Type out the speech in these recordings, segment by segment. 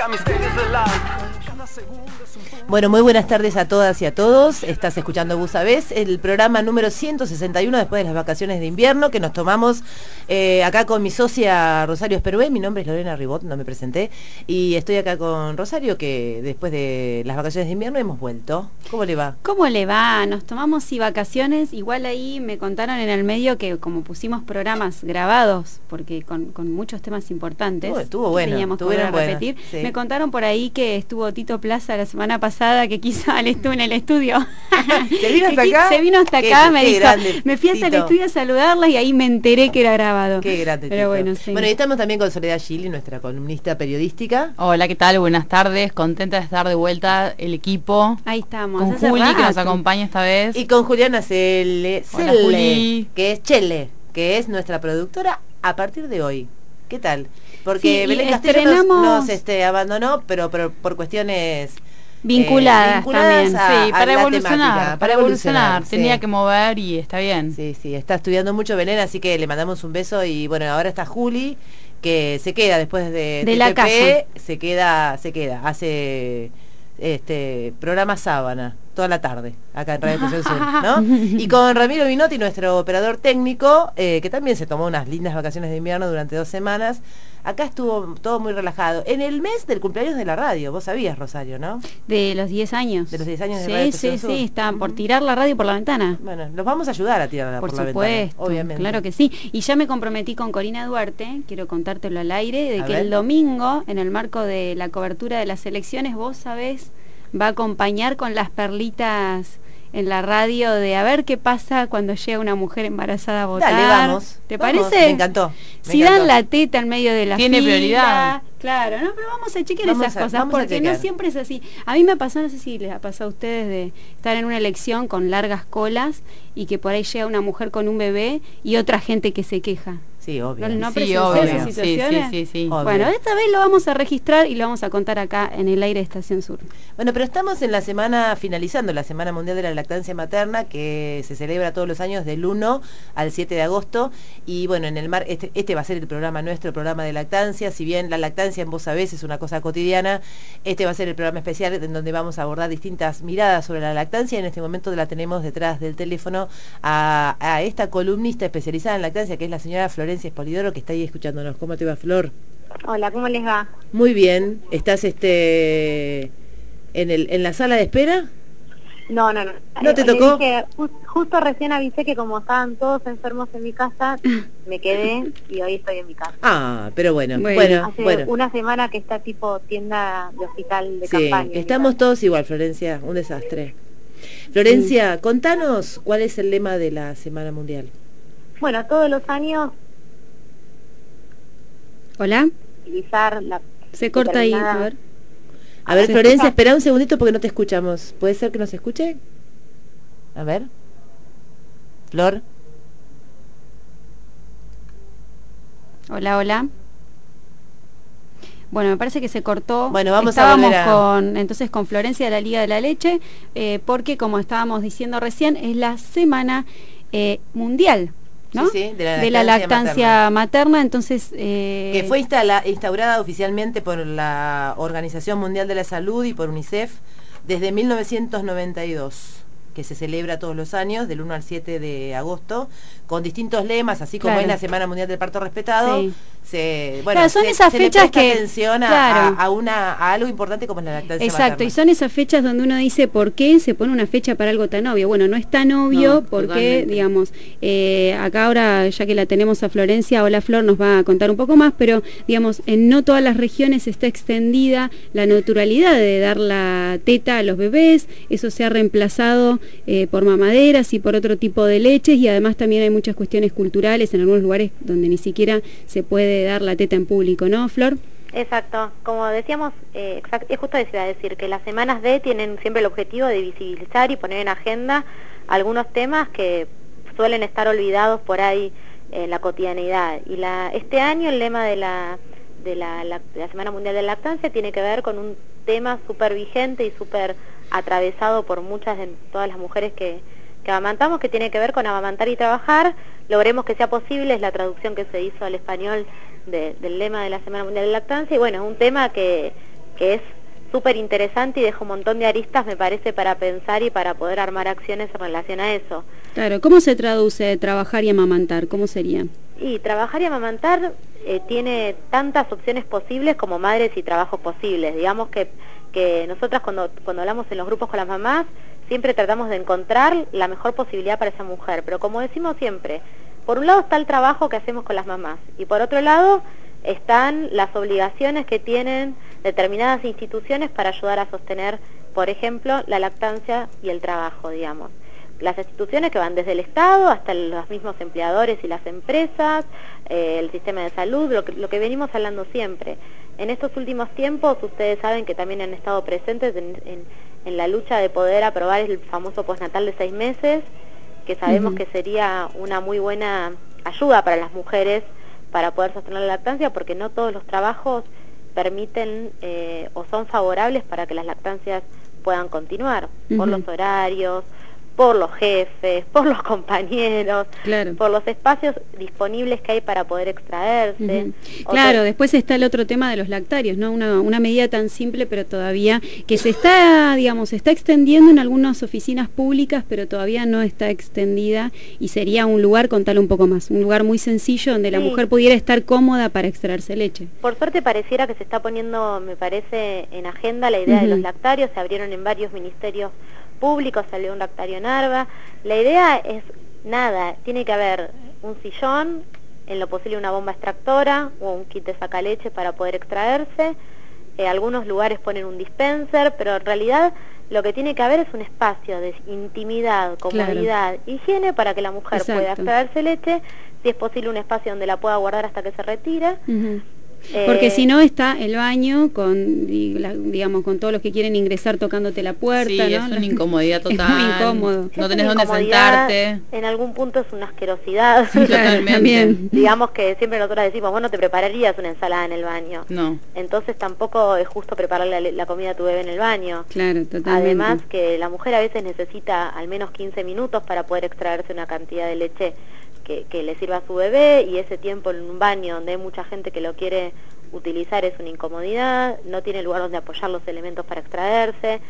got me standing alive Bueno, muy buenas tardes a todas y a todos. Estás escuchando Busabés, el programa número 161 después de las vacaciones de invierno que nos tomamos eh, acá con mi socia Rosario Esperué. Mi nombre es Lorena Ribot, no me presenté. Y estoy acá con Rosario que después de las vacaciones de invierno hemos vuelto. ¿Cómo le va? ¿Cómo le va? Nos tomamos y vacaciones. Igual ahí me contaron en el medio que como pusimos programas grabados, porque con, muchos temas importantes. estuvo bueno. Teníamos que repetir. Me contaron por ahí que estuvo Tito Plaza la semana pasada que quiso al estuvo en el estudio. ¿Se vino hasta acá? Se vino hasta acá, me dijo, me fui hasta el estudio a saludarla y ahí me enteré que era grabado. Qué grande. Pero bueno, sí. Bueno, y estamos también con Soledad Gili, nuestra columnista periodística. Hola, ¿qué tal? Buenas tardes. Contenta de estar de vuelta el equipo. Ahí estamos. Con Juli, que nos acompaña esta vez. Y con Juliana Celle, Celle que es Chele, que es nuestra productora a partir de hoy. ¿Qué tal? Porque Belén Castillo nos, este, abandonó, pero, pero por cuestiones Vinculadas, eh, también, sí, para evolucionar, para, evolucionar, tenía que mover y está bien. Sí, sí, está estudiando mucho Belén, así que le mandamos un beso y bueno, ahora está Juli, que se queda después de, de, la casa. se queda, se queda, hace este programa sábana toda la tarde acá en Radio Estación Sur, ¿no? Y con Ramiro Vinotti, nuestro operador técnico, eh, que también se tomó unas lindas vacaciones de invierno durante dos semanas. Acá estuvo todo muy relajado. En el mes del cumpleaños de la radio, vos sabías, Rosario, ¿no? De los 10 años. De los 10 años de Radio Sí, sí, sí, está por tirar la radio por la ventana. Bueno, los vamos a ayudar a tirarla por, por la ventana. obviamente. Claro que sí. Y ya me comprometí con Corina Duarte, quiero contártelo al aire, de que el domingo, en el marco de la cobertura de las elecciones, vos sabés va a acompañar con las perlitas en la radio de a ver qué pasa cuando llega una mujer embarazada a votar. Dale, vamos. ¿Te parece? Me encantó. si dan la teta en medio de la Tiene prioridad. Claro, no, pero vamos a chequear esas cosas porque no siempre es así. A mí me ha pasado, no sé si les ha pasado a ustedes de estar en una elección con largas colas y que por ahí llega una mujer con un bebé y otra gente que se queja. Sí, obvio. ¿No, sí, obvio. situaciones? Sí, sí, sí, Bueno, esta vez lo vamos a registrar y lo vamos a contar acá en el aire de Estación Sur. Bueno, pero estamos en la semana, finalizando la Semana Mundial de la Lactancia Materna, que se celebra todos los años del 1 al 7 de agosto. Y bueno, en el mar, este, este va a ser el programa nuestro, el programa de lactancia. Si bien la lactancia en vos sabés es una cosa cotidiana, este va a ser el programa especial en donde vamos a abordar distintas miradas sobre la lactancia. En este momento la tenemos detrás del teléfono a, a esta columnista especializada en lactancia, que es la señora Florencia Florencia Espolidoro, que está ahí escuchándonos. ¿Cómo te va, Flor? Hola, ¿cómo les va? Muy bien. ¿Estás este en, el, en la sala de espera? No, no, no. ¿No te eh, tocó? justo recién avisé que como estaban todos enfermos en mi casa, me quedé y hoy estoy en mi casa. Ah, pero bueno, bueno, hace una semana que está tipo tienda de hospital de sí, campaña. Estamos todos igual, Florencia, un desastre. Florencia, contanos cuál es el lema de la Semana Mundial. Bueno, todos los años Hola. Se corta ahí, a ver. A ver, Florencia, espera un segundito porque no te escuchamos. ¿Puede ser que nos escuche? A ver. Flor. Hola, hola. Bueno, me parece que se cortó. Bueno, vamos estábamos a con entonces con Florencia de la Liga de la Leche, eh, porque como estábamos diciendo recién, es la semana eh, mundial de la lactancia, materna. entonces... Eh, que fue instaurada oficialmente por la Organización Mundial de la Salud y por UNICEF desde 1992 que se celebra todos los años, del 1 al 7 de agosto, con distintos lemas, así como es la Semana Mundial del Parto Respetado, se, bueno, son esas fechas que atención a, una, a algo importante como es la lactancia Exacto, y son esas fechas donde uno dice por qué se pone una fecha para algo tan obvio. Bueno, no es tan obvio porque, digamos, eh, acá ahora, ya que la tenemos a Florencia, hola Flor, nos va a contar un poco más, pero digamos, en no todas las regiones está extendida la naturalidad de dar la teta a los bebés, eso se ha reemplazado eh, por mamaderas y por otro tipo de leches y además también hay muchas cuestiones culturales en algunos lugares donde ni siquiera se puede de dar la teta en público, ¿no, Flor? Exacto, como decíamos, eh, es justo decir que las semanas D tienen siempre el objetivo de visibilizar y poner en agenda algunos temas que suelen estar olvidados por ahí en la cotidianidad. Y la, este año el lema de la, de la, la, Semana Mundial de Lactancia tiene que ver con un tema súper vigente y súper atravesado por muchas de todas las mujeres que, que amamantamos, que tiene que ver con amamantar y trabajar, logremos que sea posible, es la traducción que se hizo al español del lema de la Semana Mundial de Lactancia, y bueno, es un tema que que es súper interesante y deja un montón de aristas, me parece, para pensar y para poder armar acciones en relación a eso. Claro, ¿cómo se traduce trabajar y amamantar? ¿Cómo sería? Y trabajar y amamantar eh, tiene tantas opciones posibles como madres y trabajos posibles. Digamos que, que nosotras cuando, cuando hablamos en los grupos con las mamás, siempre tratamos de encontrar la mejor posibilidad para esa mujer. Pero como decimos siempre, por un lado está el trabajo que hacemos con las mamás y por otro lado están las obligaciones que tienen determinadas instituciones para ayudar a sostener, por ejemplo, la lactancia y el trabajo, digamos. Las instituciones que van desde el Estado hasta los mismos empleadores y las empresas, eh, el sistema de salud, lo que, venimos hablando siempre. En estos últimos tiempos, ustedes saben que también han estado presentes en, la lucha de poder aprobar el famoso postnatal de seis meses, que sabemos que sería una muy buena ayuda para las mujeres para poder sostener la lactancia, porque no todos los trabajos permiten eh, o son favorables para que las lactancias puedan continuar, por los horarios, por los jefes, por los compañeros, por los espacios disponibles que hay para poder extraerse. Claro, después está el otro tema de los lactarios, ¿no? Una, una, medida tan simple, pero todavía que se está, digamos, se está extendiendo en algunas oficinas públicas, pero todavía no está extendida y sería un lugar, contarle un poco más, un lugar muy sencillo donde la mujer pudiera estar cómoda para extraerse leche. Por suerte pareciera que se está poniendo, me parece, en agenda la idea de los lactarios, se abrieron en varios ministerios público, salió un lactario Narva. La idea es nada, tiene que haber un sillón, en lo posible una bomba extractora o un kit de sacaleche para poder extraerse. Eh, algunos lugares ponen un dispenser, pero en realidad lo que tiene que haber es un espacio de intimidad, comodidad, higiene para que la mujer pueda extraerse leche, si es posible un espacio donde la pueda guardar hasta que se retire. Porque eh, si no está el baño con, digamos, con todos los que quieren ingresar tocándote la puerta. Sí, es una incomodidad total. Es muy incómodo. No tenés dónde sentarte. En algún punto es una asquerosidad. También. digamos que siempre nosotros decimos, bueno, te prepararías una ensalada en el baño. No. Entonces tampoco es justo prepararle la, comida a tu bebé en el baño. Claro, totalmente. Además que la mujer a veces necesita al menos 15 minutos para poder extraerse una cantidad de leche que, le sirva a su bebé y ese tiempo en un baño donde hay mucha gente que lo quiere utilizar es una incomodidad, no tiene lugar donde apoyar los elementos para extraerse,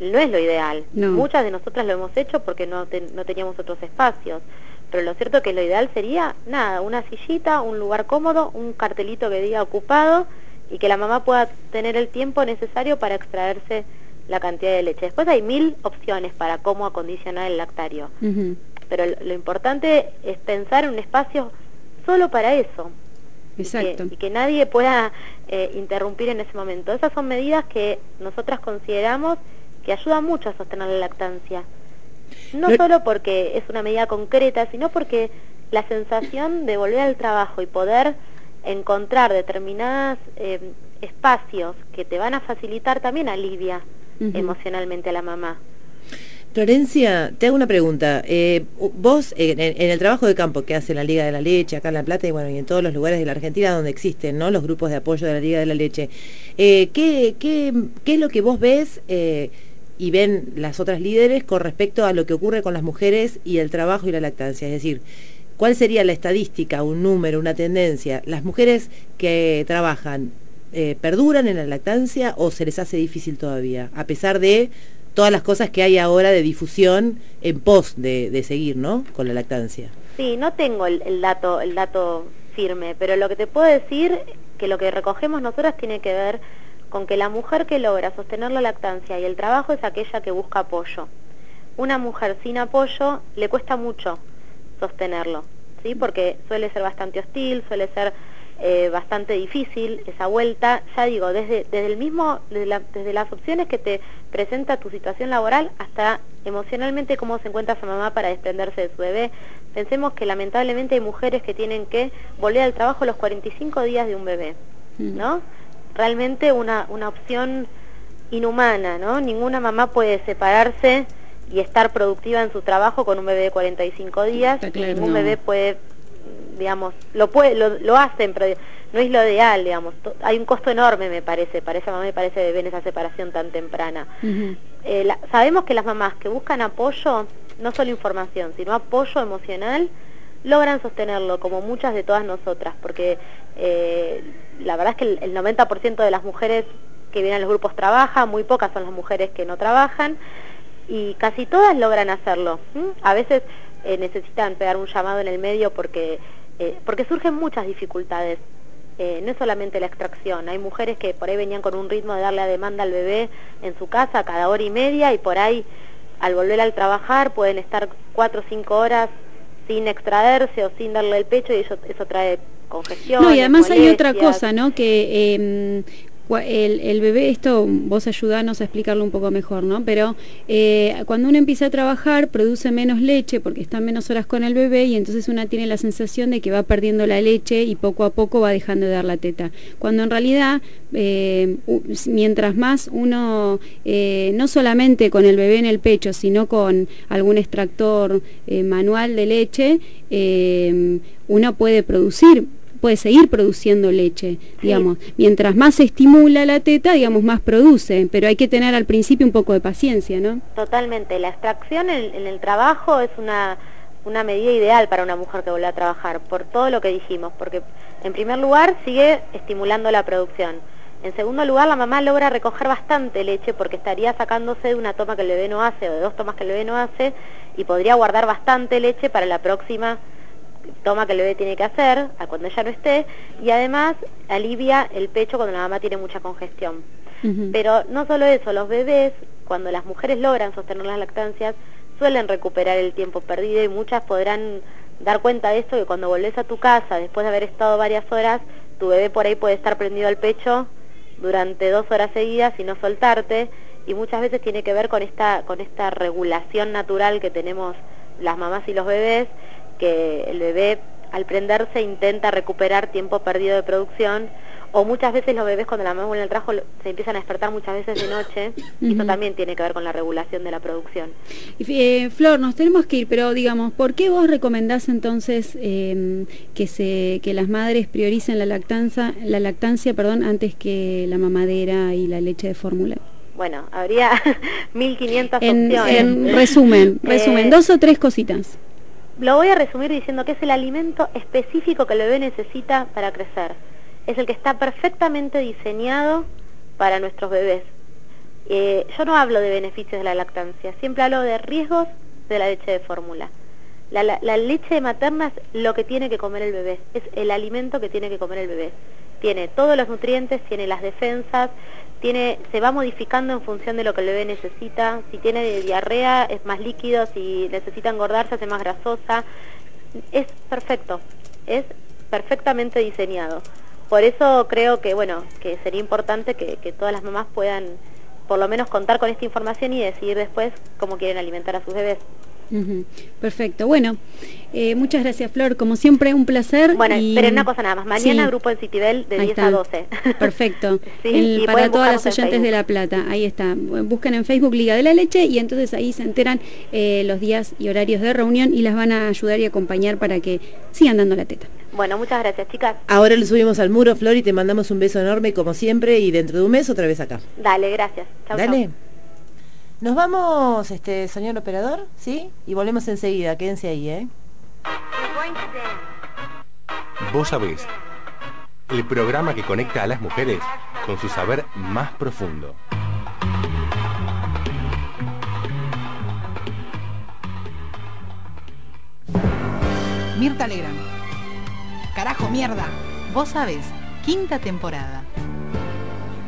no es lo ideal. Muchas de nosotras lo hemos hecho porque no, no teníamos otros espacios, pero lo cierto es que lo ideal sería, nada, una sillita, un lugar cómodo, un cartelito que diga ocupado y que la mamá pueda tener el tiempo necesario para extraerse la cantidad de leche. Después hay mil opciones para cómo acondicionar el lactario pero lo importante es pensar en un espacio solo para eso. Exacto. Y que, nadie pueda eh, interrumpir en ese momento. Esas son medidas que nosotras consideramos que ayudan mucho a sostener la lactancia. No solo porque es una medida concreta, sino porque la sensación de volver al trabajo y poder encontrar determinados eh, espacios que te van a facilitar también alivia emocionalmente a la mamá. Florencia, te hago una pregunta. Eh, vos, en, el trabajo de campo que hace la Liga de la Leche, acá en La Plata y bueno, y en todos los lugares de la Argentina donde existen ¿no? los grupos de apoyo de la Liga de la Leche, eh, ¿qué, es lo que vos ves eh, y ven las otras líderes con respecto a lo que ocurre con las mujeres y el trabajo y la lactancia? Es decir, ¿cuál sería la estadística, un número, una tendencia? ¿Las mujeres que trabajan perduran en la lactancia o se les hace difícil todavía? A pesar de todas las cosas que hay ahora de difusión en pos de, seguir, ¿no? Con la lactancia. Sí, no tengo el, dato, el dato firme, pero lo que te puedo decir que lo que recogemos nosotras tiene que ver con que la mujer que logra sostener la lactancia y el trabajo es aquella que busca apoyo. Una mujer sin apoyo le cuesta mucho sostenerlo, ¿sí? Porque suele ser bastante hostil, suele ser eh, bastante difícil esa vuelta, ya digo, desde, desde el mismo, desde, las opciones que te presenta tu situación laboral hasta emocionalmente cómo se encuentra esa mamá para desprenderse de su bebé. Pensemos que lamentablemente hay mujeres que tienen que volver al trabajo los 45 días de un bebé, mm. ¿no? Realmente una, una opción inhumana, ¿no? Ninguna mamá puede separarse y estar productiva en su trabajo con un bebé de 45 días. ningún bebé puede digamos, lo, puede, lo, hacen, pero no es lo ideal, digamos. Hay un costo enorme, me parece, para esa mamá me parece de en esa separación tan temprana. Eh, sabemos que las mamás que buscan apoyo, no solo información, sino apoyo emocional, logran sostenerlo, como muchas de todas nosotras, porque eh, la verdad es que el, 90% de las mujeres que vienen a los grupos trabaja, muy pocas son las mujeres que no trabajan y casi todas logran hacerlo. A veces eh, necesitan pegar un llamado en el medio porque, eh, porque surgen muchas dificultades. Eh, no es solamente la extracción, hay mujeres que por ahí venían con un ritmo de darle a demanda al bebé en su casa cada hora y media y por ahí al volver al trabajar pueden estar cuatro o cinco horas sin extraerse o sin darle el pecho y eso, eso trae congestión. No, y además hay otra cosa, ¿no? Que em, el, el, bebé, esto vos ayudanos a explicarlo un poco mejor, ¿no? Pero eh, cuando uno empieza a trabajar produce menos leche porque está menos horas con el bebé y entonces una tiene la sensación de que va perdiendo la leche y poco a poco va dejando de dar la teta. Cuando en realidad, eh, mientras más uno, eh, no solamente con el bebé en el pecho, sino con algún extractor manual de leche, uno puede producir puede seguir produciendo leche, digamos. Mientras más se estimula la teta, digamos, más produce, pero hay que tener al principio un poco de paciencia, ¿no? Totalmente. La extracción en, el trabajo es una, una medida ideal para una mujer que vuelve a trabajar, por todo lo que dijimos, porque en primer lugar sigue estimulando la producción. En segundo lugar, la mamá logra recoger bastante leche porque estaría sacándose de una toma que el bebé no hace o de dos tomas que el bebé no hace y podría guardar bastante leche para la próxima toma que el bebé tiene que hacer a cuando ella no esté y además alivia el pecho cuando la mamá tiene mucha congestión. Pero no solo eso, los bebés, cuando las mujeres logran sostener las lactancias, suelen recuperar el tiempo perdido y muchas podrán dar cuenta de esto que cuando volvés a tu casa después de haber estado varias horas, tu bebé por ahí puede estar prendido al pecho durante dos horas seguidas y no soltarte y muchas veces tiene que ver con esta, con esta regulación natural que tenemos las mamás y los bebés que el bebé al prenderse intenta recuperar tiempo perdido de producción o muchas veces los bebés cuando la mamá vuelve al trabajo se empiezan a despertar muchas veces de noche y eso también tiene que ver con la regulación de la producción. Eh, Flor, nos tenemos que ir, pero digamos, ¿por qué vos recomendás entonces em, que se que las madres prioricen la lactancia, la lactancia, perdón, antes que la mamadera y la leche de fórmula? Bueno, habría 1500 opciones. En resumen, resumen, eh, dos o tres cositas. Lo voy a resumir diciendo que es el alimento específico que el bebé necesita para crecer. Es el que está perfectamente diseñado para nuestros bebés. Eh, yo no hablo de beneficios de la lactancia, siempre hablo de riesgos de la leche de fórmula. La, la, leche materna es lo que tiene que comer el bebé, es el alimento que tiene que comer el bebé. Tiene todos los nutrientes, tiene las defensas, se va modificando en función de lo que el bebé necesita. Si tiene diarrea es más líquido, si necesita engordarse hace más grasosa. Es perfecto, es perfectamente diseñado. Por eso creo que bueno, que sería importante que, que todas las mamás puedan por lo menos contar con esta información y decidir después cómo quieren alimentar a sus bebés. Perfecto. Bueno, eh, muchas gracias, Flor. Como siempre, un placer. Bueno, pero una cosa nada más. Mañana grupo en Citibel de 10 a 12. Perfecto. para todas las oyentes de La Plata. Ahí está. Buscan en Facebook Liga de la Leche y entonces ahí se enteran eh, los días y horarios de reunión y las van a ayudar y acompañar para que sigan dando la teta. Bueno, muchas gracias, chicas. Ahora le subimos al muro, Flor, y te mandamos un beso enorme como siempre y dentro de un mes otra vez acá. Dale, gracias. Chau, Dale. Nos vamos, este señor operador, ¿sí? Y volvemos enseguida, quédense ahí, ¿eh? Vos sabés, el programa que conecta a las mujeres con su saber más profundo. Mirta Legrand. Carajo, mierda. Vos sabés, quinta temporada.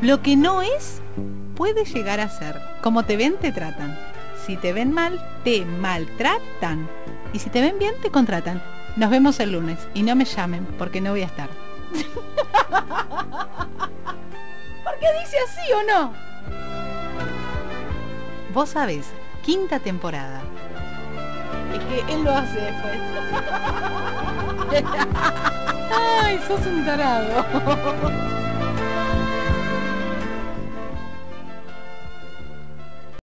Lo que no es puede llegar a ser. Como te ven, te tratan. Si te ven mal, te maltratan. Y si te ven bien, te contratan. Nos vemos el lunes y no me llamen porque no voy a estar. ¿Por qué dice así o no? Vos sabés, quinta temporada. Es que él lo hace después. Ay, sos un tarado.